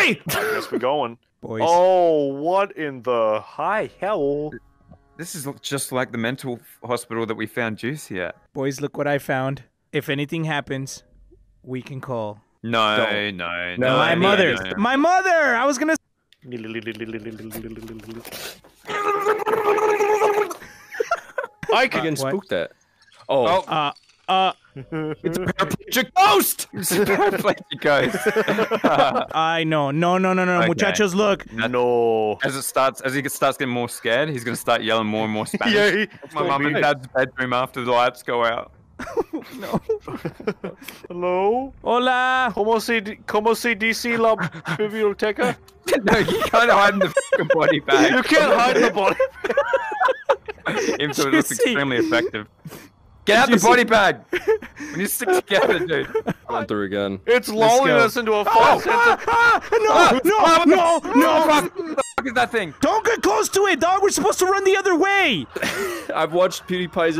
Hey! I guess we're going. Boys, Oh, what in the high hell? This is just like the mental hospital that we found Juicy at. boys, look what I found. If anything happens, we can call No, no, no. No, my no, mother. no, no. My mother. I was gonna. I can. can What? spook that. Oh, Oh, Uh, uh. It's a paraplegic ghost! It's a paraplegic ghost. I know. No, no, no, no, Okay. muchachos. Look. No. as it starts, as he starts getting more scared, he's gonna start yelling more and more Spanish. Yeah, he- my mum and dad's bedroom after the lights go out. No. Hello? Hola. ¿Cómo se, cómo se dice la biblioteca? no, you can't hide in the fucking body bag. You can't hide in the body. Even though it looks extremely effective. Get out the Juicy. body bag! We need to stick together, dude. run through again. It's Let's lulling us into a Oh, false sense of... Ah, no, Ah, no, ah, no, no. Fuck, what the fuck is that thing? Don't get close to it, dog. We're supposed to run the other way. I've watched PewDiePie's